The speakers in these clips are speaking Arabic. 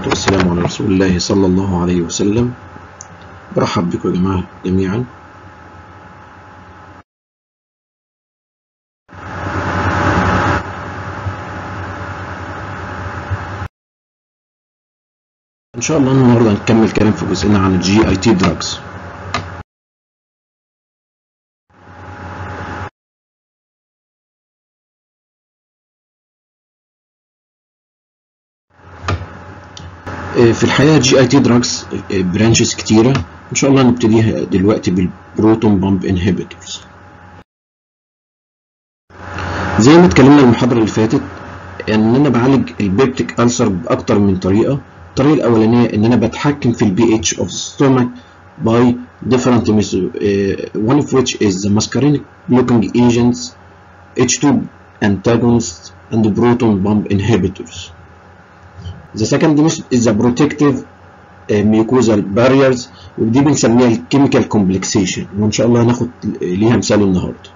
والصلاة والسلام على رسول الله صلى الله عليه وسلم. برحب بكم يا جماعة جميعا. إن شاء الله النهاردة هنكمل كلام في جزئنا عن ال GIT drugs في الحقيقة GIT drugs branches كتيرة. إن شاء الله نبتديها دلوقتي بال proton pump inhibitors زي ما اتكلمنا المحاضرة اللي فاتت إن أنا بعالج ال peptic ulcer بأكتر من طريقة. الطريقة الأولانية إن أنا بتحكم في البي اتش of stomach by different methods uh, one of which is the muscarinic blocking agents H2 antagonists and proton pump inhibitors. The second is the protective uh, mucosal barriers ودي بنسميها ال chemical complexation وإن شاء الله هناخد ليها مثال النهارده.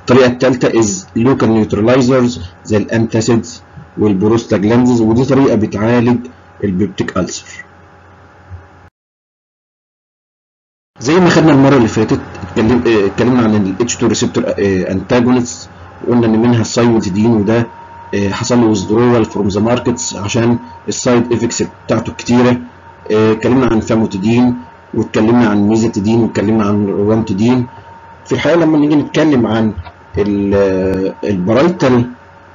الطريقة الثالثة is local neutralizers زي ال antacids وال prostaglandins ودي طريقة بتعالج ال peptic ulcer. زي ما خدنا المرة اللي فاتت اتكلمنا عن ال H2 receptor antagonists وقلنا إن منها ال cimetidine وده حصل له withdrawal from the markets عشان ال side effects بتاعته كتيرة. اتكلمنا عن famotidine واتكلمنا عن nizatidine واتكلمنا عن روانتيدين في الحقيقة لما نيجي نتكلم عن ال parietal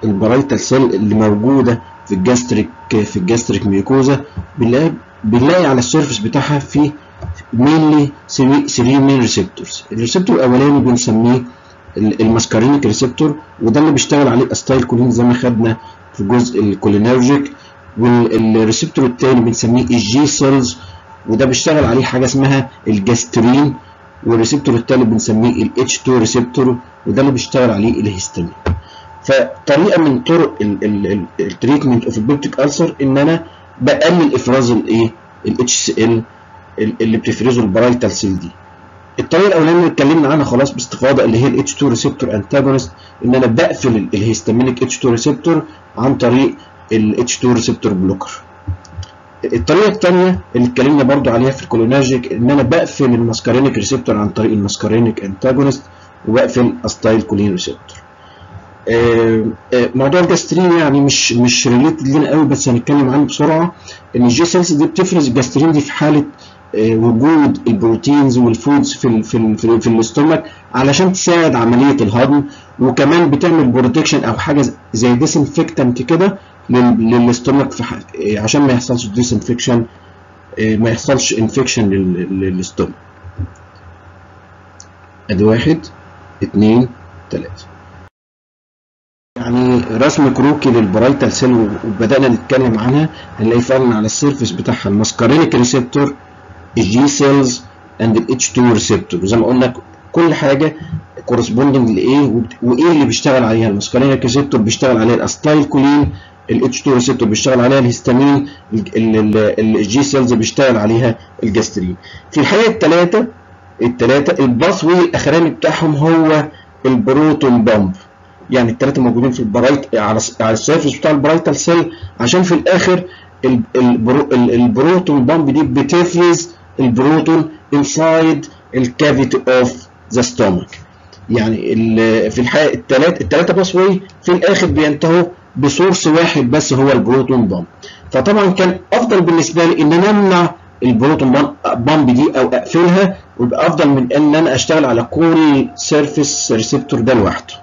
ال parietal cell اللي موجودة في ال gastric في ال gastric mucosa بنلاقي بنلاقي على ال surface بتاعها في mainly 3 main receptors ال receptor الأولاني بنسميه ال muscarinic receptor وده اللي بيشتغل عليه ال acetylcholine زي ما خدنا في جزء ال cholinergic وال receptor الثاني بنسميه ال G cells وده بيشتغل عليه حاجة اسمها ال gastrin وال receptor الثالث بنسميه ال H 2 receptor وده اللي بيشتغل عليه الهستامين فطريقة من طرق ال treatment of ال peptic ulcer إن أنا بقلل إفراز الايه الاتش سي ال اللي بتفرزه ال parietal cell دي. الطريقة الأولانية اللي اتكلمنا عنها خلاص باستفاضة اللي هي ال H2 receptor antagonist إن أنا بقفل ال histaminic H2 receptor عن طريق ال H2 receptor blocker الطريقة الثانية اللي اتكلمنا برضو عليها في ال cholinergic إن أنا بقفل ال muscarinic receptor عن طريق ال muscarinic antagonist وبقفل acetylcholine receptor موضوع الجاسترين يعني مش مش related لنا قوي بس هنتكلم عنه بسرعة. إن ال G cells دي بتفرز الجاسترين دي في حالة وجود ال proteins وال foods في في في, في ال stomach علشان تساعد عملية الهضم وكمان بتعمل protection أو حاجة زي disinfectant كده لل stomach في حاجة عشان ما يحصلش disinfection ما يحصلش infection لل stomach. أدي واحد اتنين تلاتة. يعني رسم كروكي لل parietal cell وبدأنا نتكلم عنها. هنلاقي فعلا على ال surface بتاعها ال muscarinic receptor ال G cells and ال H 2 receptor وزي ما قلنا كل حاجة corresponding لايه وايه اللي بيشتغل عليها ال muscarinic receptor بيشتغل عليها ال acetylcholine ال H 2 receptor بيشتغل عليها الهستامين ال G cells بيشتغل عليها الجاسترين. في الحقيقة الثلاثه الثلاثه ال pathway الأخراني بتاعهم هو ال proton pump. يعني الثلاثه موجودين في ال pariet- على على ال surface بتاع ال parietal cell عشان في الآخر ال proton pump دي بتفرز ال proton inside ال cavity of the stomach يعني في الحقيقة الثلاث الثلاثه pathway في الآخر بينتهوا ب source واحد بس هو ال proton pump فطبعا كان أفضل بالنسبة لي إن أنا أمنع ال proton pump دي أو أقفلها ويبقى افضل من إن أنا أشتغل على كل surface receptor ده لوحده.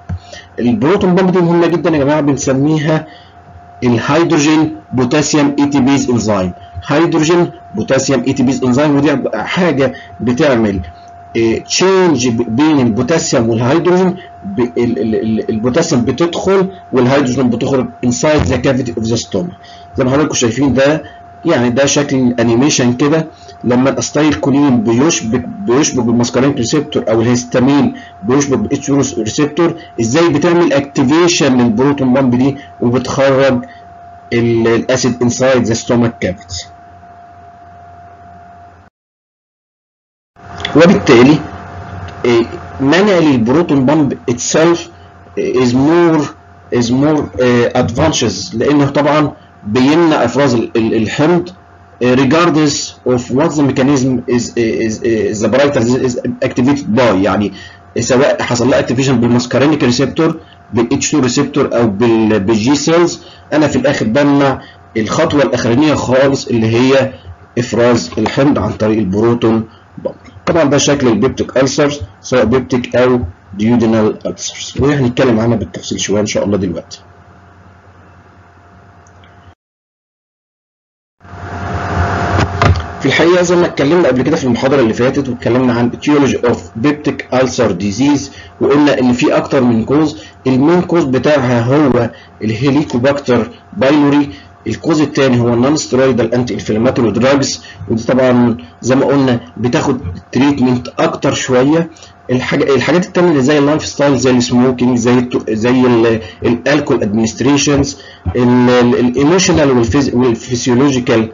ال proton pump دي مهمة جدا يا جماعة بنسميها ال hydrogen potassium ATPase enzyme. hydrogen potassium ATPase enzyme ودي حاجة بتعمل change بين البوتاسيوم والهيدروجين البوتاسيوم بتدخل والهيدروجين بتخرج inside the cavity of the stomach زي ما حضراتكم شايفين ده يعني ده شكل animation كده. لما ال acetylcholine بيشبك بيشبك بال muscarinic receptor أو الهستامين بيشبك بال H receptor إزاي بتعمل activation لل proton pump دي وبتخرج ال acid inside the stomach cavity وبالتالي منع لل proton pump is more is more uh, advantageous لأنه طبعا بيمنع إفراز ال- ال- الحمض regardless of what the mechanism is is, is the pariet- is activated by يعني سواء حصل لها activation بال muscarinic receptor بال H 2 receptor أو بال- بال G cells أنا في الآخر بمنع الخطوة الأخرانية خالص اللي هي إفراز الحمض عن طريق ال proton. pump طبعا ده شكل ال peptic ulcers سواء peptic أو duodenal ulcers. وهنتكلم عنها بالتفصيل شوية إن شاء الله دلوقتي. في الحقيقة زي ما اتكلمنا قبل كده في المحاضرة اللي فاتت واتكلمنا عن etiology of peptic ulcer disease وقلنا إن في أكتر من cause ال main cause بتاعها هو ال Helicobacter pylori ال cause الثاني هو ال non-steroidal anti-inflammatory drugs ودي طبعا زي ما قلنا بتاخد treatment أكتر شوية. الحاجة الحاجات التانية اللي زي ال lifestyle زي ال smoking زي زي ال alcohol administrations ال emotional وال physiological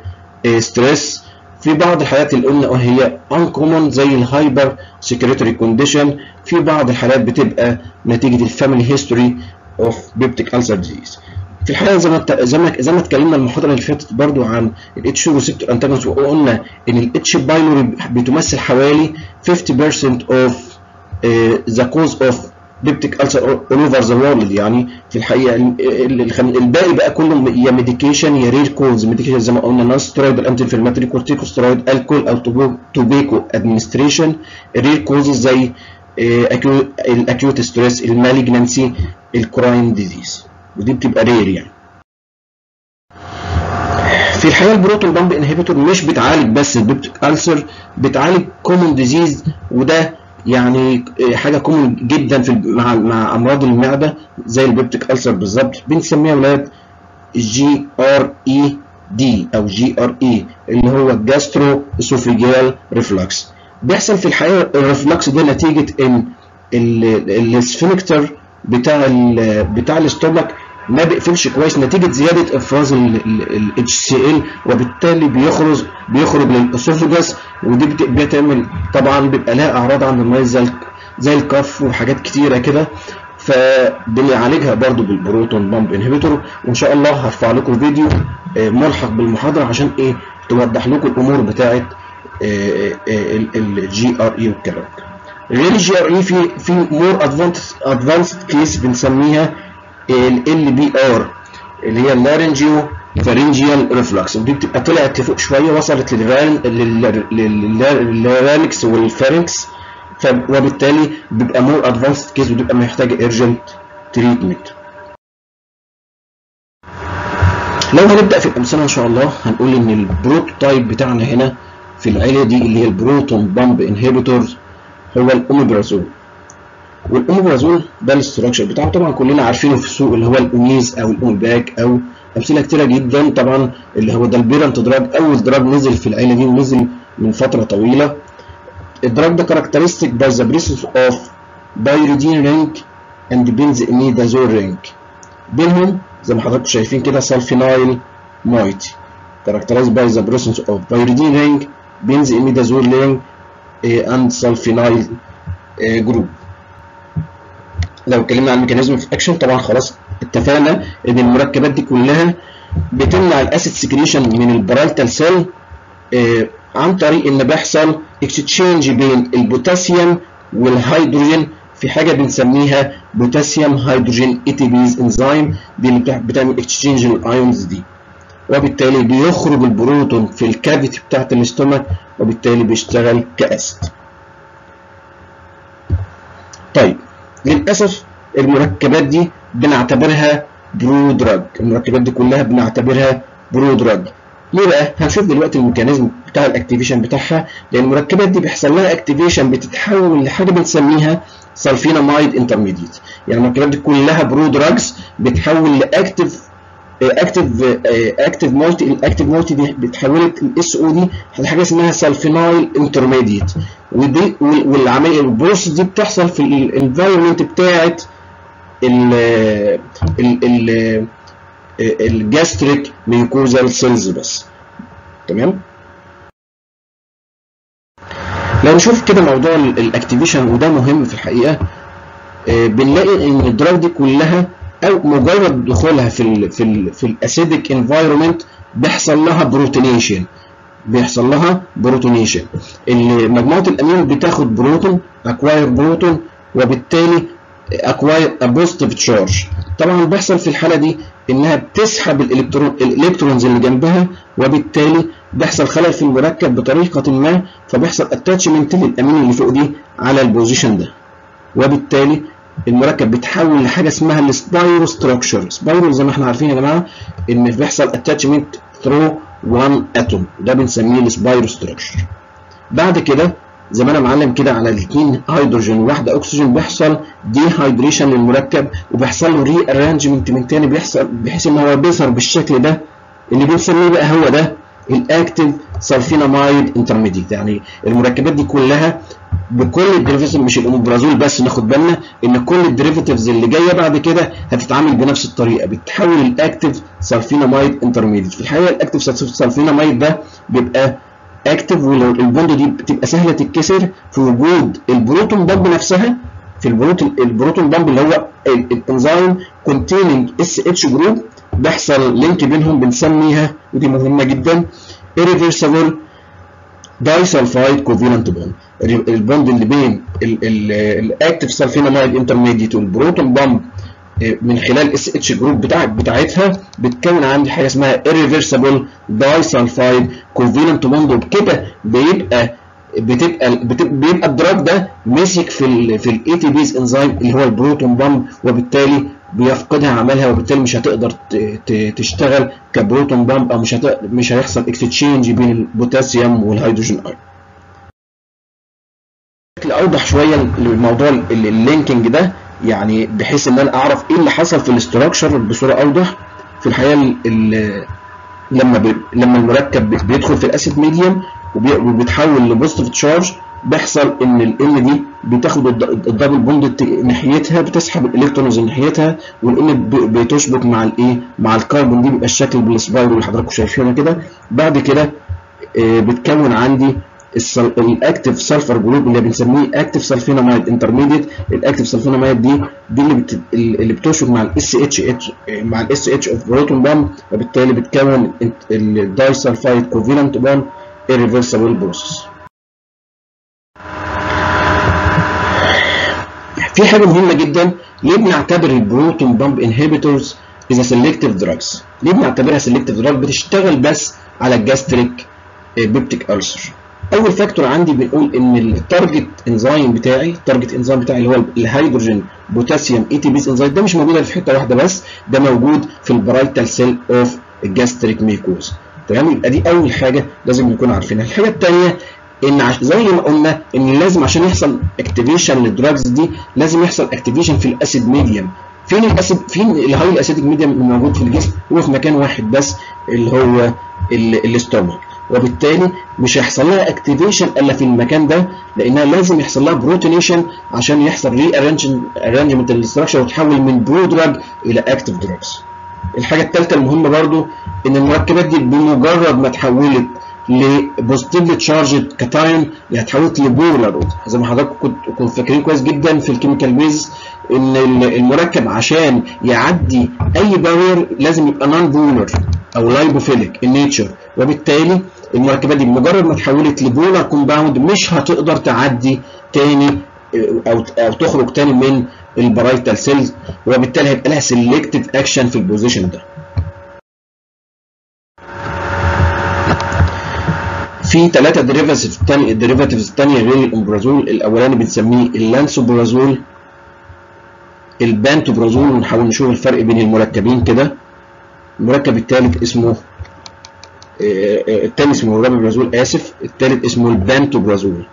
stress في بعض الحالات اللي قلنا وهي uncommon زي ال hypersecretory condition في بعض الحالات بتبقى نتيجة ال family history of peptic ulcer disease في الحقيقة زي ما زي ما زي ما اتكلمنا المحاضرة اللي فاتت برضو عن ال H receptor antagonist وقلنا إن ال H. pylori بتمثل حوالي 50% of the cause of peptic ulcer all over the world يعني في الحقيقة ال- ال- الخم- الباقي بقى كله يا medication يا rare cause medication زي ما قلنا non-steroid anti-inflammatory corticosteroid alcohol أو tobacco administration ال rare causes زي ال acute stress ال malignancy ال Crohn's disease ودي بتبقى rare يعني. في الحقيقة ال proton pump inhibitor مش بتعالج بس ال peptic ulcer بتعالج common disease وده يعني حاجة common جدا في مع مع أمراض المعدة زي ال peptic ulcer بالظبط بنسميها ولاد GERD أو GER اللي هو ال gastroesophageal reflux بيحصل في الحقيقة ال reflux ده نتيجة ان ال sphincter بتاع ال بتاع ال stomach ما بيقفلش كويس. نتيجة زيادة إفراز ال وبالتالي بيخرج بيخرج لل esophagus ودي بت- بتعمل طبعا بيبقى لها أعراض عند المريض زي زي ال cough وحاجات كتيرة كده. فبنعالجها برضو بال proton pump inhibitor. وإن شاء الله هرفع لكم فيديو آه، ملحق بالمحاضرة عشان إيه؟ توضح لكم الأمور بتاعه ال GER والكلام ده. غير ال GER في في more advanced case بنسميها LPR اللي هي ال laryngopharyngeal reflux ودي بتبقى طلعت لفوق شوية وصلت لل larynx وال pharynx وبالتالي بيبقى more advanced case وبيبقى محتاج urgent treatment لو هنبدأ في الأمثلة إن شاء الله هنقول إن ال prototype بتاعنا هنا في العيله دي اللي هي ال proton pump inhibitors هو ال omeprazole وال omeprazole ده ال structure بتاعه طبعا كلنا عارفينه في السوق اللي هو الاوميز أو الاومباك أو أمثلة كتيرة جدا. طبعا اللي هو ده ال parent drug. أول drug نزل في العيلة دي ونزل من فترة طويلة. ال drug ده characteristic by the presence of pyridine ring and benzimidazole ring بينهم زي ما حضراتكم شايفين كده sulfinyl moiety characterized by the presence of pyridine ring benzimidazole ring eh, and sulfinyl eh, group. لو اتكلمنا عن mechanism of action طبعا خلاص اتفقنا إن المركبات دي كلها بتمنع ال acid secretion من ال parietal cell آه، عن طريق إن بيحصل اكستشينج بين البوتاسيوم والهيدروجين في حاجة بنسميها potassium hydrogen ATPase enzyme دي اللي بتع- بتعمل exchange ال ions دي. وبالتالي بيخرج البروتون في ال cavity بتاعت ال stomach وبالتالي بيشتغل ك acid. للأسف المركبات دي بنعتبرها prodrug المركبات دي كلها بنعتبرها prodrug ليه بقى؟ هنشوف دلوقتي ال mechanism بتاع ال activation بتاعها لأن المركبات دي بيحصل لها activation بتتحول لحاجة بنسميها sulfenamide intermediate يعني المركبات دي كلها prodrugs بتحول ل active active active moiety ال active moiety دي بتحولت الاس أو دي لحاجه اسمها sulfinyl intermediate ودي وال- والعملية ال process دي بتحصل في ال environment بتاعت ال ال ال ال gastric mucosal cells بس. تمام؟ لو نشوف كده موضوع ال activation وده مهم في الحقيقة آه، بنلاقي إن ال drug دي كلها أو مجرد دخولها في ال في ال في ال acidic environment بيحصل لها protonation بيحصل لها protonation مجموعة الأمين بتاخد proton acquire proton وبالتالي acquire positive charge طبعا بيحصل في الحالة دي إنها بتسحب الالكترون الإلكترونز اللي جنبها وبالتالي بيحصل خلل في المركب بطريقة ما فبيحصل attachment لل amine اللي فوق دي على ال position ده. وبالتالي المركب بيتحول لحاجة اسمها ال spiro structure spiro زي ما إحنا عارفين يا جماعة إن بيحصل attachment through 1 atom ده بنسميه ال spiro structure بعد كده زي ما أنا معلم كده على الاثنين هيدروجين وواحده أكسجين بيحصل dehydration للمركب وبيحصل له rearrangement من تاني بيحصل بحيث إن هو بيظهر بالشكل ده اللي بنسميه بقى هو ده ال active sulfenamide intermediate يعني المركبات دي كلها بكل ال derivative مش الاموبرازول بس ناخد بالنا إن كل ال derivatives اللي جاية بعد كده هتتعامل بنفس الطريقة. بتحول ال active sulfenamide intermediate في الحقيقة ال active sulfenamide ده بيبقى active وال bond دي بتبقى سهلة تتكسر في وجود ال proton pump نفسها. في ال proton ال proton pump اللي هو الإنزيم containing SH group بيحصل link بينهم بنسميها ودي مهمة جدا. Irreversible disulfide covalent bond ال bond اللي بين ال active sulfenamide intermediate وال proton pump من خلال SH group بتاع بتاعتها بتكون عندي حاجة اسمها irreversible disulfide covalent bond وبكده بيبقى بتبقى بيبقى ال drug ده مسك في ال في ال ATPase enzyme اللي هو ال proton pump وبالتالي بيفقدها عملها وبالتالي مش هتقدر تشتغل ك proton pump أو مش مش هيحصل اكستشينج بين البوتاسيوم وال hydrogen ion. بشكل أوضح شوية للموضوع ال linking ده يعني بحيث إن أنا أعرف إيه اللي حصل في ال structure بصورة أوضح في الحقيقة لما لما المركب بيدخل في ال acid medium وبيتحول ل positive charge بيحصل إن ال N دي بتاخد ال double bond ناحيتها بتسحب ال electrons ناحيتها وال N بتشبك مع الايه مع الكربون دي بيبقى الشكل بال spiral اللي حضراتكم شايفينها كده. بعد كده بتكون عندي ال active sulfur group اللي بنسميه active sulfenamide intermediate ال active sulfenamide دي دي اللي بت... اللي بتشبك مع ال SH H مع ال SH of proton pump وبالتالي بتكون ال disulfide covalent bond irreversible process. في حاجة مهمة جدا. ليه بنعتبر ال proton pump inhibitors as a selective drugs ليه بنعتبرها selective drug بتشتغل بس على ال gastric peptic ulcer أول factor عندي بنقول إن ال target enzyme بتاعي ال target enzyme بتاعي اللي هو ال hydrogen potassium ATPase enzyme ده مش موجود في حتة واحدة بس ده موجود في ال parietal cell of ال gastric mucosa تمام؟ يبقى دي أول حاجة لازم نكون عارفينها. الحاجة الثانية إن عش... زي ما قلنا إن لازم عشان يحصل activation لل drugs دي لازم يحصل اكتيفيشن في الأسيد ميديوم فين الاسيد فين الهاي الاسيدك ميديوم اللي موجود في الجسم؟ هو في مكان واحد بس اللي هو ال stomach. وبالتالي مش هيحصل لها activation إلا في المكان ده لأنها لازم يحصل لها protonation عشان يحصل rearrangement لل structure وتحول من prodrug إلى active drugs الحاجة الثالثه المهمة برضو إن المركبات دي بمجرد ما اتحولت ل positively charged cation يعني اتحولت ل polar زي ما حضراتكم كنتوا كنت فاكرين كويس جدا في ال chemical base إن المركب عشان يعدي أي barrier لازم يبقى non-polar أو lipophilic ال nature وبالتالي المركبات دي بمجرد ما اتحولت ل polar compound مش هتقدر تعدي تاني أو أو تخرج تاني من ال parietal cells وبالتالي هيبقى لها selective action في ال position ده. في ثلاثة derivatives تانية derivatives تانية غير الأمبرازول. الأولاني بنسميه ال lansoprazole ال pantoprazole ونحاول نشوف الفرق بين المركبين كده. المركب الثالث اسمه الثاني اسمه ال rabeprazole آسف. الثالث اسمه ال pantoprazole.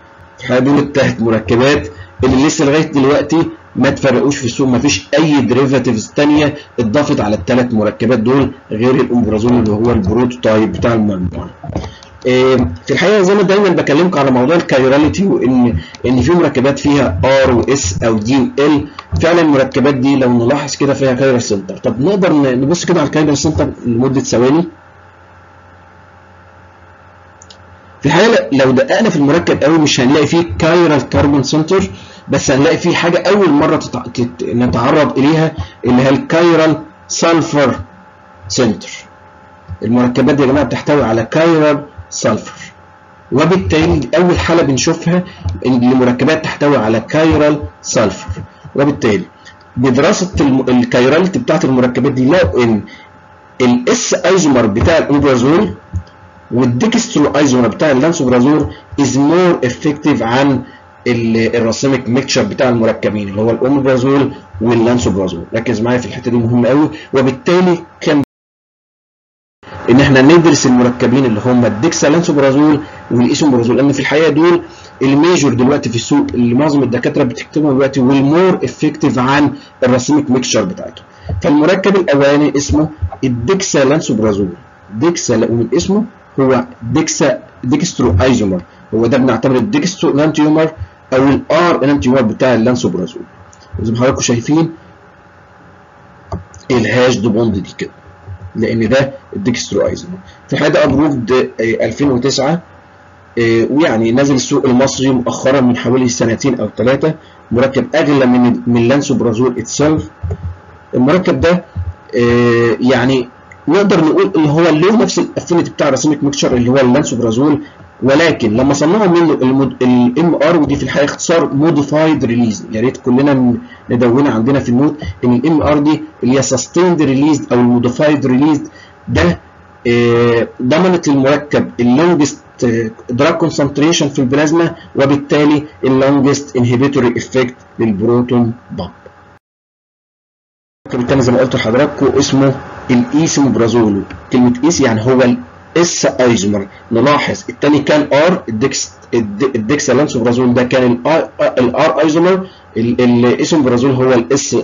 دول الثلاث مركبات اللي لسه لغاية دلوقتي ما تفرقوش في السوق. ما فيش أي derivatives ثانية اتضافت على الثلاث مركبات دول غير الأمبرازول اللي هو ال prototype بتاع المجموعة. في الحقيقة زي ما دايما بكلمكم على موضوع ال chirality وان إن في مركبات فيها R و S أو D و L فعلا المركبات دي لو نلاحظ كده فيها chiral center. طب نقدر نبص كده على ال chiral center لمدة ثواني؟ في الحقيقة لو دققنا في المركب قوي مش هنلاقي فيه chiral carbon center بس هنلاقي فيه حاجة أول مرة تتع... تت... نتعرض إليها اللي هي ال chiral sulfur center. المركبات دي يا جماعة بتحتوي على chiral sulfur. وبالتالي أول حالة بنشوفها المركبات تحتوي على chiral sulfur وبالتالي بدراسة ال chirality بتاعت المركبات دي لقوا إن ال S isomer بتاع ال omeprazole وال dextro isomer بتاع ال lansoprazole is more effective عن ال racemic mixture بتاع المركبين اللي هو ال omeprazole وال lansoprazole ركز معايا في الحتة دي مهمة قوي وبالتالي كان إن إحنا ندرس المركبين اللي هم ال dexlansoprazole وال esomeprazole لأن في الحقيقة دول ال major دلوقتي في السوق اللي معظم الدكاترة بتكتبهم دلوقتي وال more effective عن ال racemic mixture بتاعتهم. فالمركب الأولاني اسمه ال dexlansoprazole dexa ومن اسمه هو dexa dextro isomer هو ده بنعتبر ال dextro enantiomer أو ال R enantiomer بتاع ال lansoprazole زي ما حضراتكم شايفين ال hashed bond دي كده. لأن ده ال dextro في ده approved 2009 ويعني نزل السوق المصري مؤخرا من حوالي سنتين أو ثلاثة مركب أغلى من من lansoprazole itself المركب ده يعني نقدر نقول إن هو له نفس ال affinity بتاع ال racemic mixture اللي هو ال lansoprazole ولكن لما صنعوا منه ال MR ودي في الحقيقة اختصار modified release يا ريت كلنا ندونها عندنا في ال note إن ال MR دي اللي هي sustained release أو ال modified release ده ضمنت للمركب ال longest drug concentration في البلازما وبالتالي ال longest inhibitory effect لل proton pump. المركب الثاني زي ما قلت لحضراتكم اسمه ال esomeprazole كلمة es يعني هو ال S isomer نلاحظ الثاني كان R ال dex ال dexlansoprazole ده كان ال R isomer ال esomeprazole هو ال S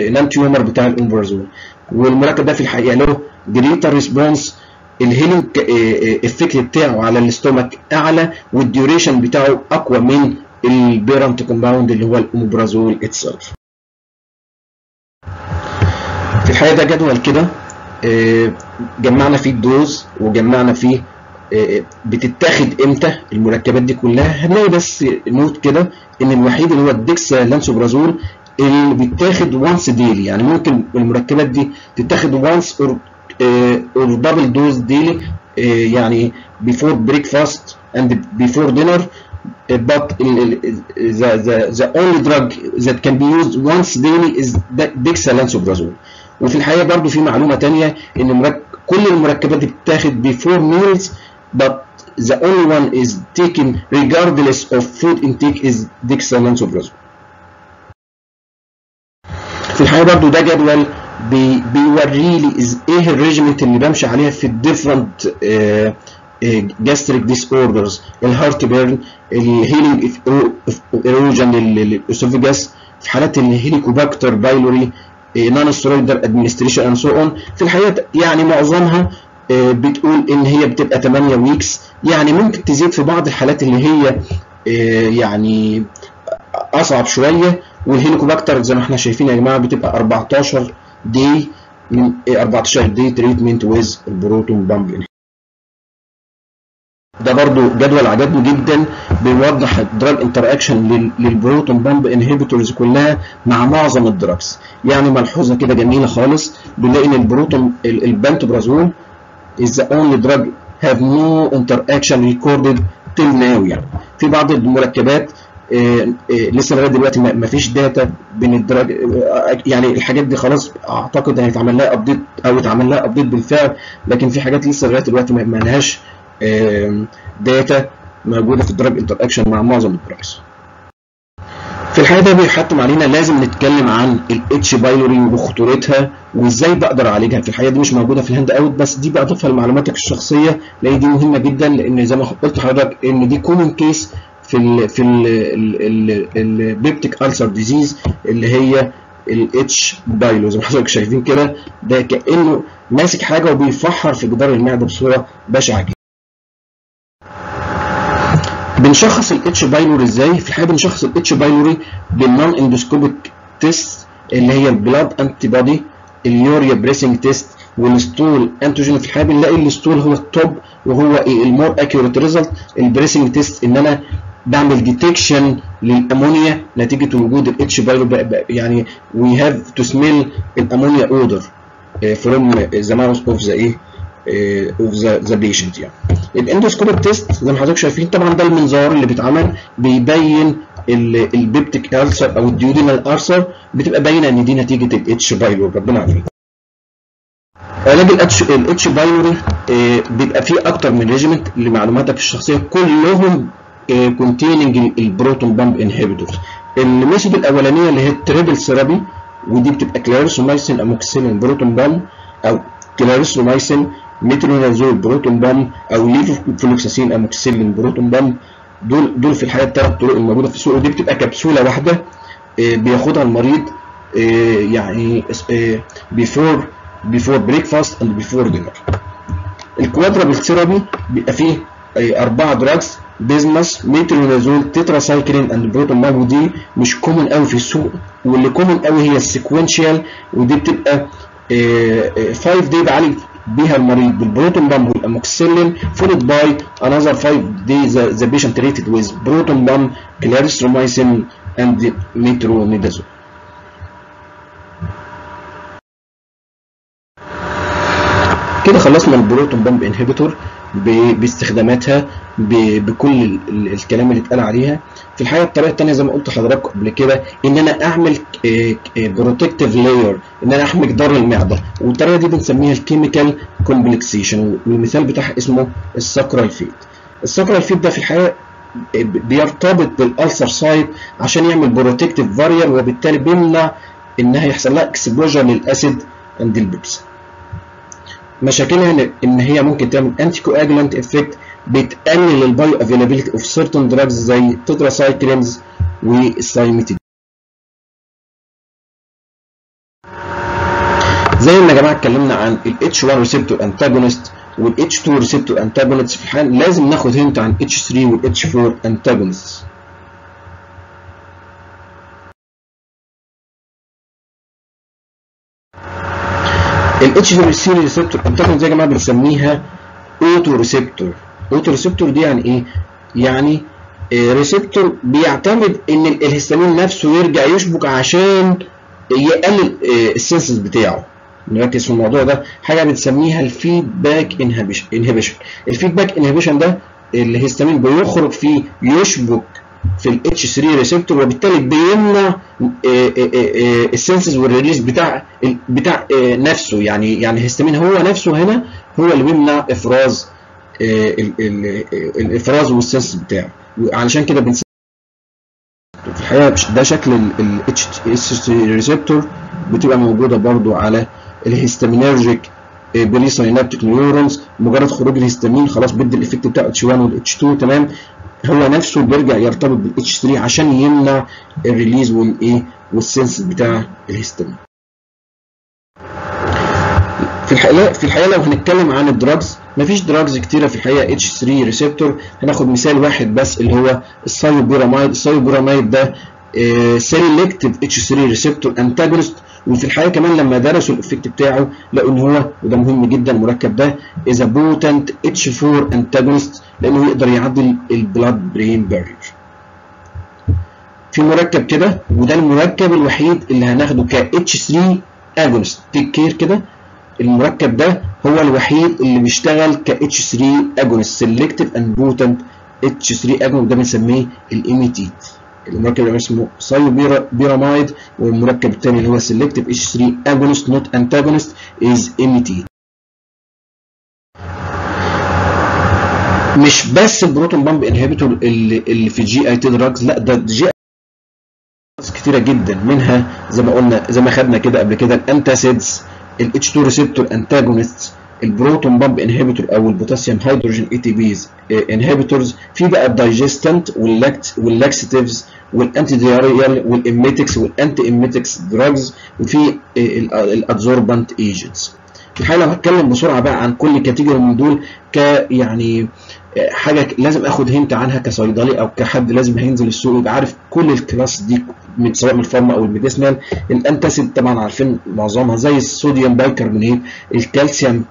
enantiomer بتاع الامبرازول والمركب ده في الحقيقة له greater response ال healing effect بتاعه على ال stomach أعلى وال duration بتاعه أقوى من ال parent compound اللي هو ال omeprazole itself في الحقيقة ده جدول كده. جمعنا فيه ال dose وجمعنا فيه بتتاخد إمتى؟ المركبات دي كلها. هنلاقي بس note كده إن الوحيد اللي هو ال dexlansoprazole اللي بيتاخد once daily يعني ممكن المركبات دي تتاخد once or double dose daily يعني before breakfast and before dinner but the, the, the only drug that can be used once daily dexlansoprazole وفي الحقيقة برضو في معلومة تانية إن. كل المركبات بتتاخد before meals but the only one is taken regardless of food intake is dexlansoprazole في الحقيقة برضو ده جدول بي... بيوري لي إيه ال regimen اللي بمشي عليها في ال different gastric disorders ال heart burn ال healing erosion لل esophagus في حالات ال helicobacter pylori non steroidal administration and so on في الحقيقة يعني معظمها بتقول إن هي بتبقى 8 weeks يعني ممكن تزيد في بعض الحالات اللي هي يعني أصعب شوية. وال helicobacter زي ما إحنا شايفين يا جماعة بتبقى 14 day من 14 day treatment with ال proton pump. ده برضو جدول عجبني جدا بيوضح ال drug interaction لل proton pump inhibitors كلها مع معظم ال drugs. يعني ملحوظة كده جميلة خالص. بنلاقي إن ال proton ال pantoprazole is the only drug have no interaction recorded till now يعني. في بعض المركبات إيه إيه لسه لغاية دلوقتي ما فيش data بين ال drug يعني الحاجات دي خلاص أعتقد هيتعمل لها update أو اتعمل لها update بالفعل لكن في حاجات لسه لغاية دلوقتي ما لهاش data موجودة في ال drug interaction مع معظم ال drugs. في الحقيقة ده بيحتم علينا لازم نتكلم عن ال H. pylori وخطورتها وإزاي بقدر أعالجها. في الحقيقة دي مش موجودة في ال handout بس دي بضيفها لمعلوماتك الشخصية لأن دي مهمة جدا لأن زي ما قلت لحضرتك إن دي common case في ال في ال peptic ulcer disease اللي هي ال H. pylori زي ما حضرتك شايفين كده ده كأنه ماسك حاجة وبيفحر في جدار المعدة بصورة بشعة جدا. بنشخص ال H. pylori إزاي؟ في الحقيقة بنشخص ال H. pylori بال non endoscopic test اللي هي ال blood antibody ال urea breathing test وال stool antigen في الحقيقة بنلاقي ال stool هو ال top وهو إيه ال more accurate result ال breathing test إن أنا بعمل detection للأمونيا نتيجة وجود ال H. pylori يعني we have to smell الأمونيا odor from the mouth of the إيه of the patient يعني. ال endoscopic test زي ما حضرتك شايفين طبعا ده المنظار اللي بيتعمل بيبين ال peptic ulcer أو ال duodenal ulcer بتبقى باينة إن دي نتيجة ال H. pylori ربنا يعافيك علاج الاتش الاتش بايلوري بيبقى فيه أكتر من regimen لمعلوماتك الشخصية كلهم containing ال proton pump inhibitors ال method الأولانية اللي هي ال triple therapy ودي بتبقى clarithromycin amoxicillin proton pump أو clarithromycin metronidazole proton pump أو levofloxacin amoxicillin proton pump دول دول في الحقيقة الثلاث طرق الموجودة في السوق ودي بتبقى كبسولة واحدة بياخدها المريض يعني before before breakfast and before dinner ال quadruple therapy بيبقى فيه أربعة drugs bismuth metronidazole tetracycline and proton pump ودي مش common قوي في السوق واللي common قوي هي ال sequential ودي بتبقى 5 day بعالج بيها المريض بالبروتون بامب والاموكسيلين followed by another 5 days the, the patient treated with proton pump clarithromycin and metronidazole كده خلصنا ال proton pump inhibitor باستخداماتها بكل الكلام اللي اتقال عليها. في الحقيقة الطريقة الثانية زي ما قلت لحضراتكم قبل كده إن أنا أعمل protective layer إن أنا أحمي جدار المعدة. والطريقة دي بنسميها ال chemical complexation والمثال بتاعها اسمه ال sucralfate ال sucralfate ده في الحقيقة بيرتبط بال ulcer site عشان يعمل protective barrier وبالتالي بيمنع انها يحصل لها exposure لل acid and ال pepsin مشاكلها ان هي ممكن تعمل anticoagulant effect بتقلل ال bioavailability of certain drugs زي ال tetracyclines وال cimetidine زي ما يا جماعة اتكلمنا عن ال H1 receptor antagonist وال H2 receptor antagonist في الحال لازم ناخد hint عن H3 وال H4 antagonist ال H3 receptor antagonist دي يا جماعة بنسميها autoreceptor autoreceptor دي يعني إيه؟ يعني receptor بيعتمد ان الهستامين نفسه يرجع يشبك عشان يقلل ال synthesis بتاعه نركز في الموضوع ده حاجة بنسميها ال feedback inhibition ال feedback inhibition ده الهستامين بيخرج فيه يشبك في ال H3 receptor وبالتالي بيمنع ال synthesis وال release بتاع بتاع نفسه. يعني يعني الهستامين هو نفسه هنا هو اللي بيمنع إفراز الإفراز وال synthesis بتاعه. علشان كده بنسمي في الحقيقة ده شكل ال H receptor بتبقى موجودة برضو على ال histaminergic presynaptic neurons مجرد خروج الهستامين خلاص بيدي ال effect بتاع H1 وال H2 تمام؟ هو نفسه بيرجع يرتبط بال H3 عشان يمنع ال release والايه وال synthesis بتاع الهستامين في الحقيقة في الحقيقة لو هنتكلم عن ال drugs مفيش drugs كتيرة في الحقيقة H3 receptor هناخد مثال واحد بس اللي هو ال thioperamide ال thioperamide ده selective H3 receptor antagonist وفي الحقيقة كمان لما درسوا ال effect بتاعه لقوا إن هو وده مهم جدا المركب ده as potent H4 antagonist لأنه يقدر يعدي ال blood brain barrier في مركب كده وده المركب الوحيد اللي هناخده ك H3 agonist take care كده. المركب ده هو الوحيد اللي بيشتغل ك H3 agonist selective and potent H3 agonist ده بنسميه ال imetit المركب اللي اسمه thioperamide والمركب الثاني اللي هو selective H3 agonist not antagonist is imetit مش بس ال proton pump inhibitor اللي, في GIT drugs لا ده في كتيرة جدا منها زي ما قلنا زي ما خدنا كده قبل كده ال antacids ال H2 receptor antagonist ال proton pump inhibitor أو ال potassium hydrogen ATPase inhibitors في بقى ال digestants وال laxatives وال antidiarrheal وال emetics وال antiemetics drugs وفي ال adsorbent agents الحقيقة لو هتكلم بسرعة بقى عن كل category من دول ك يعني حاجة لازم آخد hint عنها كصيدلي أو كحد لازم هينزل السوق يبقى عارف كل ال class دي من سواء من ال pharma أو ال medicinal. ال antacid طبعا عارفين معظمها زي الصوديوم بايكربونات الكالسيوم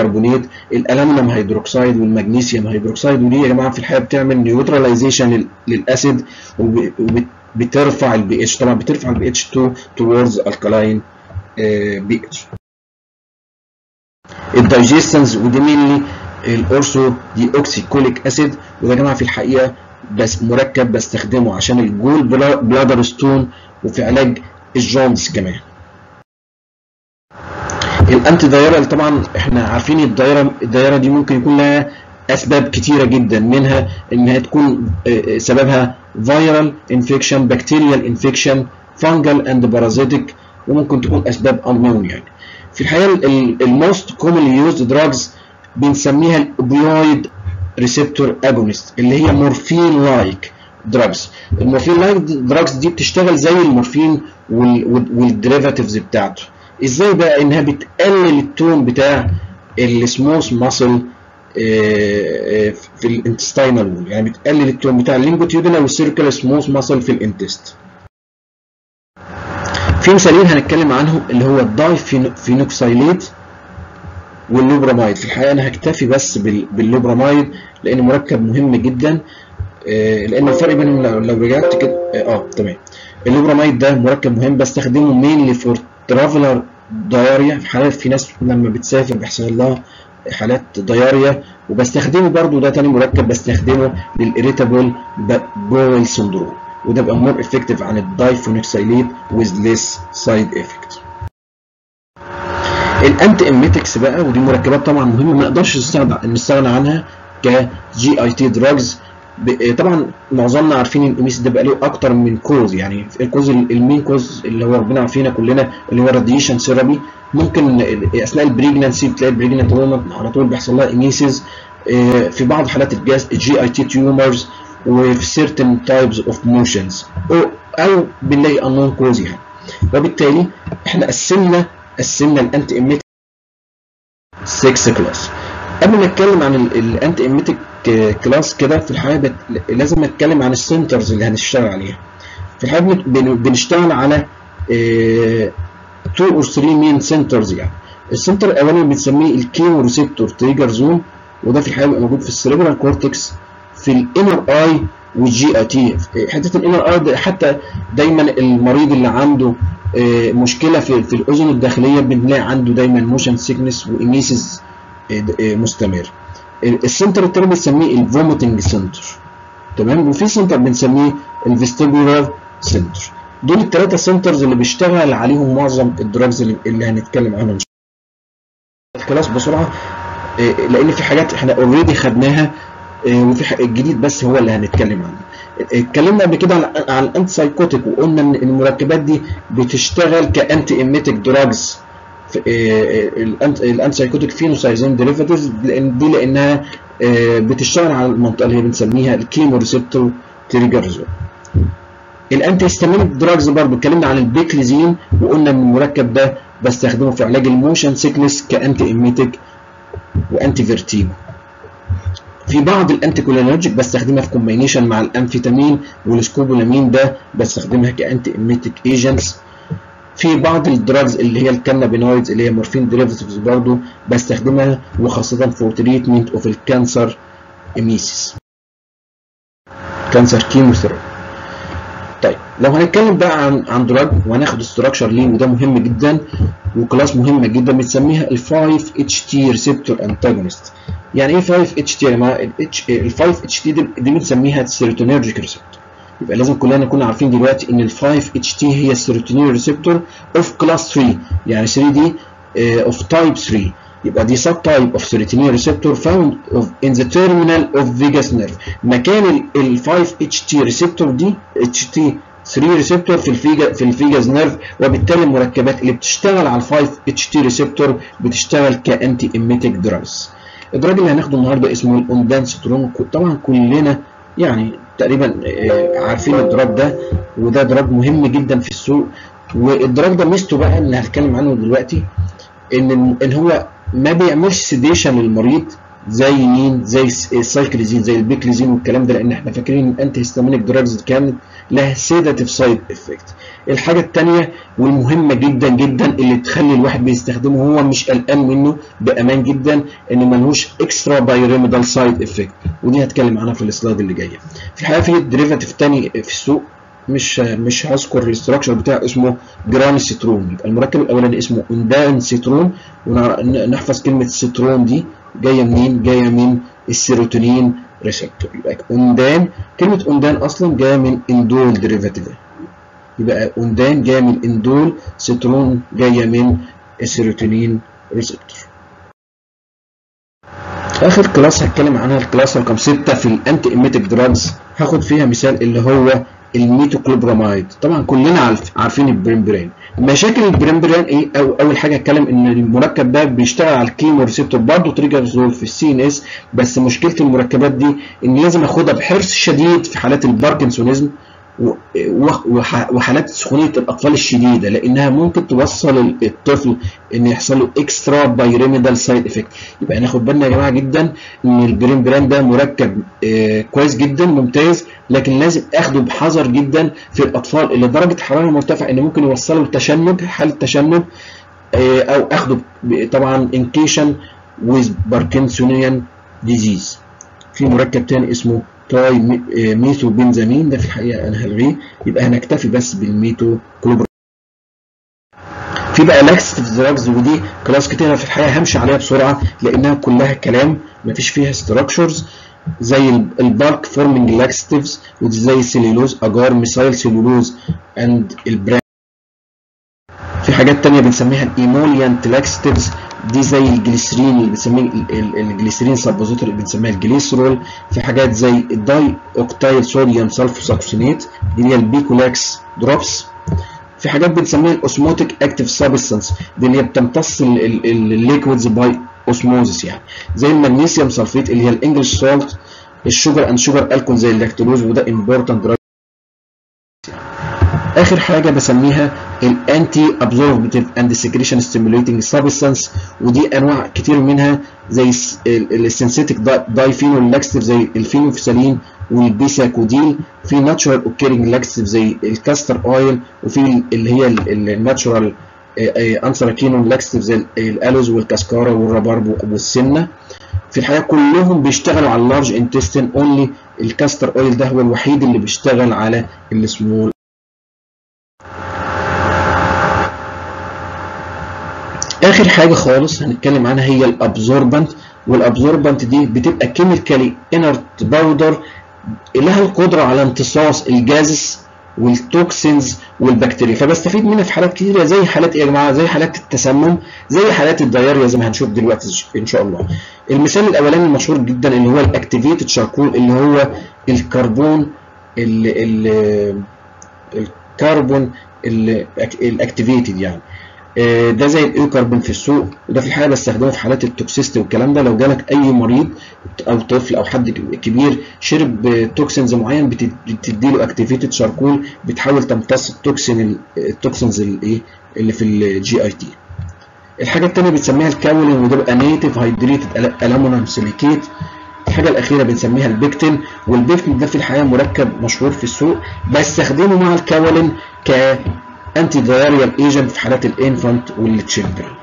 كربونات الالومنيوم هيدروكسيد والمغنيسيوم هيدروكسيد ودي يا جماعة في الحقيقة بتعمل neutralization لل acid وبترفع ال pH طبعا بترفع ال pH to towards alkaline pH ال digestants ودي mainly ال ursodeoxycholic acid وده يا جماعة في الحقيقة بس مركب بستخدمه عشان ال gallbladder stone وفي علاج ال jaundice كمان. ال antidiarrheal طبعا إحنا عارفين ال diarrhea ال diarrhea دي ممكن يكون لها أسباب كتيرة جدا منها إنها تكون سببها viral infection bacterial infection fungal and parasitic وممكن تكون أسباب unknown يعني. في الحقيقة ال most commonly used drugs بنسميها ال opioid receptor agonist اللي هي morphine like drugs ال morphine like drugs دي بتشتغل زي المورفين وال derivatives بتاعته. إزاي بقى انها بتقلل ال tone بتاع ال smooth muscle في ال intestinal wall يعني بتقلل التون بتاع اللينجوتيودينال والسيركل سموث ماسل في الانتست في مثالين هنتكلم عنهم اللي هو ال diphenoxylate وال loperamide في الحقيقة أنا هكتفي بس باللوبراميد لأن مركب مهم جدا لأن الفرق بينهم لو رجعت كده آه تمام. اللوبراميد ده مركب مهم بستخدمه mainly for traveler diarrhea في حالات في ناس لما بتسافر بيحصل لها حالات diarrhea وبستخدمه برضو ده تاني مركب بستخدمه لل irritable bowel syndrome وده بقى more effective عن ال diphenoxylate with less side effect. ال antiemetics بقى ودي مركبات طبعا مهمة ما نقدرش نستغنى عنها ك GIT drugs طبعا معظمنا عارفين إن ال emesis ده بقى له أكتر من cause يعني ال cause ال main cause اللي هو إحنا عارفينها كلنا اللي هو radiation therapy ممكن أثناء ال pregnancy بتلاقي ال pregnant woman على طول بيحصل لها emesis في بعض حالات الجاز ال GIT tumors وفي certain types of motions. أو, أو بنلاقي unknown cause يعني. وبالتالي إحنا قسمنا قسمنا ال antiemetic 6 class قبل ما اتكلم عن ال antiemetic class كده في الحقيقة لازم أتكلم عن ال centers اللي هنشتغل عليها. في الحقيقة بنشتغل على 2 or 3 main centers يعني. ال center الأولاني بنسميه ال chemoreceptor trigger zone وده في الحقيقة موجود في ال cerebral cortex في ال inner ear وال GIT حتة ال inner ear حتى دايما المريض اللي عنده مشكلة في, في الأذن الداخلية بنلاقي عنده دايما motion sickness و emesis مستمر. ال center التاني بنسميه ال vomiting center تمام وفي center بنسميه ال vestibular center دول الثلاثه centers اللي بيشتغل عليهم معظم ال drugs اللي هنتكلم عنهم خلاص بسرعة لأن في حاجات إحنا already خدناها وفي الجديد بس هو اللي هنتكلم عنه اتكلمنا قبل كده عن ال antipsychotic وقلنا ان المركبات دي بتشتغل ك antiemetic drugs ال antipsychotic phenothiazine derivatives لأن دي لأنها بتشتغل على المنطقة اللي هي بنسميها ال chemoreceptor trigger zone ال antihistaminic drugs برضه اتكلمنا عن ال meclizine وقلنا إن المركب ده بستخدمه في علاج ال motion sickness ك antiemetic و antivertigo في بعض ال anticholinergic بستخدمها في combination مع ال amphetamine وال scopolamine ده بستخدمها ك antiemetic agents في بعض ال drugs اللي هي ال cannabinoids اللي هي morphine derivatives برضه بستخدمها وخاصة for treatment of ال cancer emesis cancer chemotherapy طيب لو هنتكلم بقى عن عن drug وهناخد structure ليه وده مهم جدا و class مهمه جدا بنسميها ال 5 HT receptor antagonist يعني إيه 5 اتش تي يا جماعة ال 5 اتش تي دي بنسميها ال serotonergic receptor يبقى لازم كلنا نكون عارفين دلوقتي إن ال 5 HT هي ال serotonin receptor of class 3 يعني 3 دي of type 3 يبقى دي subtype of serotonin receptor found in the terminal of vagus nerve مكان ال 5 HT receptor دي HT 3 receptor في ال vagus في ال vagus nerve وبالتالي المركبات اللي بتشتغل على ال 5 HT receptor بتشتغل ك antiemetic drugs ال drug اللي هناخده النهارده اسمه ال ondansetron طبعا كلنا يعني تقريبا عارفين ال drug ده وده drug مهم جدا في السوق. وال drug ده ميزته بقى اللي هتكلم عنه دلوقتي إن إن هو ما بيعملش sedation للمريض زي مين؟ زي ال cyclizine زي ال meclizine والكلام ده لأن إحنا فاكرين ال antihistaminic drugs كانت لها sedative side effect الحاجة الثانية والمهمة جدا جدا اللي تخلي الواحد بيستخدمه هو مش قلقان منه بأمان جدا ان ملهوش extrapyramidal side effect ودي هتكلم عنها في ال slide اللي جاية. في الحقيقة في derivative ثاني في السوق مش مش هذكر ال structure بتاعه اسمه granisetron يبقى المركب الأولاني اسمه ondansetron ونحفظ كلمة setron دي. جاية منين؟ جاية من ال serotonin receptor يبقى ondan كلمة ondan أصلا جاية من indole derivative يبقى ondan جاية من indole setron جاية من السيروتونين receptor. آخر class هتكلم عنها ال class رقم 6 في ال antiemetic drugs. هاخد فيها مثال اللي هو الميتوكلوبراميد طبعا كلنا عارف عارفين ال Primperan. مشاكل ال Primperan إيه؟ أو أول حاجة أتكلم إن المركب ده بيشتغل على ال chemoreceptor. برضه trigger zone في ال CNS. بس مشكلة المركبات دي إن لازم أخدها بحرص شديد في حالات ال parkinsonism. وحالات سخونية الأطفال الشديدة لأنها ممكن توصل الطفل إن يحصل له extrapyramidal side effect يبقى ناخد بالنا يا جماعة جدا إن ال Primperan ده مركب آه كويس جدا ممتاز لكن لازم أخده بحذر جدا في الأطفال اللي درجة حرارة مرتفعة إن ممكن يوصله لتشنج حالة تشنج آه أو أخده طبعا in patient with parkinsonian disease في مركب تاني اسمه trimethobenzamide ده في الحقيقة أنا هلغيه. يبقى هنكتفي بس بال metoclopr في بقى laxative drugs ودي class كتير في الحقيقة همشي عليها بسرعة لأنها كلها كلام مفيش فيها structures زي ال bulk forming laxatives ودي زي ال cellulose agar methyl cellulose and ال bran في حاجات تانية بنسميها ال emollient laxatives دي زي الجليسرين اللي بنسميه ال glycerin suppository اللي بنسميها الجليسرول. في حاجات زي ال dioctyl sodium sulfosuccinate دي هي ال Picolax drops. في حاجات بنسميها ال osmotic active substance دي اللي هي بتمتص ال liquids by osmosis يعني. زي ال magnesium sulfate اللي هي ال English salt ال sugar and sugar alcohol زي اللاكتولوز وده important آخر حاجة بسميها ال anti absorptive and secretion stimulating substance ودي أنواع كتير منها زي ال synthetic diphenol laxative زي ال phenolphthalein وال bisacodyl في natural occurring laxative زي ال castor oil وفي اللي هي ال natural anthraquinone laxative زي الألوز والكاسكارا والربارب والسنة في الحقيقة كلهم بيشتغلوا على ال large intestine only ال castor oil ده هو الوحيد اللي بيشتغل على السمول. آخر حاجة خالص هنتكلم عنها هي ال adsorbent وال adsorbent دي بتبقى chemically inert powder لها القدرة على امتصاص ال gases وال toxins والبكتيريا. فبستفيد منها في حالات كتيرة زي حالات إيه يا جماعة؟ زي حالات التسمم زي حالات ال diarrhea زي ما هنشوف دلوقتي إن شاء الله. المثال الأولاني المشهور جدا اللي هو ال activated charcoal اللي هو الكربون ال ال الكربون ال activated يعني. ده زي ال Eucarbon في السوق وده في الحقيقة بستخدمه في حالات ال toxicity والكلام ده. لو جالك أي مريض أو طفل أو حد كبير شرب toxins معين بتدي له activated charcoal بتحاول تمتص ال toxin ال toxins الايه اللي في ال GIT الحاجة الثانية بنسميها ال kaolin وده بقى native hydrated aluminium silicate الحاجة الأخيرة بنسميها ال pectin وال pectin ده في الحقيقة مركب مشهور في السوق بستخدمه مع ال kaolin ك antidiarrheal agent في حالات ال infant وال children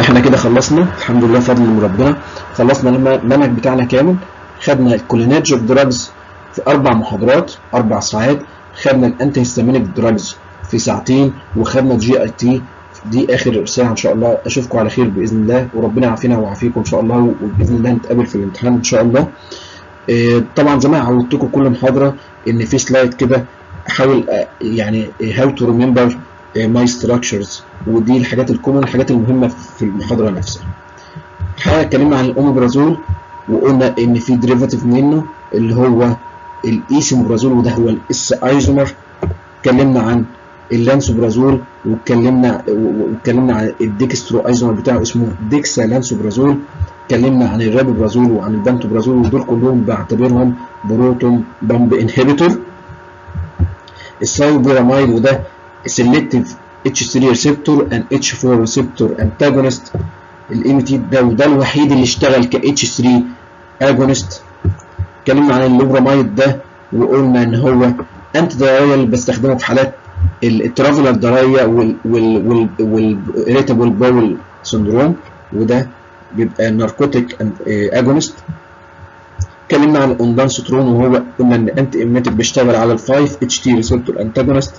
إحنا كده خلصنا. الحمد لله فضل من ربنا. خلصنا المنهج بتاعنا كامل. خدنا ال cholinergic drugs في أربع محاضرات أربع ساعات. خدنا ال antihistaminic drugs في ساعتين وخدنا ال GIT دي آخر ساعه إن شاء الله. أشوفكم على خير بإذن الله. وربنا يعافينا ويعافيكم إن شاء الله. وبإذن الله نتقابل في الامتحان إن شاء الله. طبعا زي ما عودتكم كل محاضرة إن في slide كده. احاول يعني how to remember my structures ودي الحاجات ال common الحاجات المهمة في المحاضرة نفسها. الحقيقة اتكلمنا عن الاوميبرازول وقلنا إن في derivative منه اللي هو ال esomeprazole وده هو ال S isomer اتكلمنا عن ال lansoprazole واتكلمنا واتكلمنا عن ال dextro isomer بتاعه اسمه dexlansoprazole اتكلمنا عن ال rabeprazole وعن ال pantoprazole ودول كلهم بعتبرهم proton pump inhibitor ال thioperamide وده selective H3 receptor and H4 receptor antagonist ال imetit ده وده الوحيد اللي اشتغل ك H3 agonist اتكلمنا عن اللوبراميد ده وقلنا إن هو anti diarrhea اللي بستخدمه في حالات ال traveler diarrhea وال وال وال وال irritable bowel syndrome وده بيبقى narcotic agonist اتكلمنا عن ال ondansetron وهو قلنا إن antiemetic بيشتغل على ال 5 HT receptor antagonist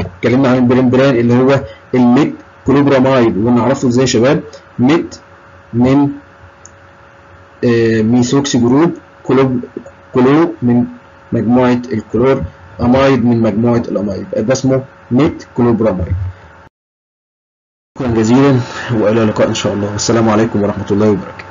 اتكلمنا عن ال Primperan اللي هو الميت كلوبرامايد ونعرفه إزاي يا شباب؟ met من آه methoxy group clop clo من مجموعة الكلور amide من مجموعة ال amide. ده اسمه ميت كلوبرامايد شكرا جزيلا وإلى اللقاء إن شاء الله. والسلام عليكم ورحمة الله وبركاته.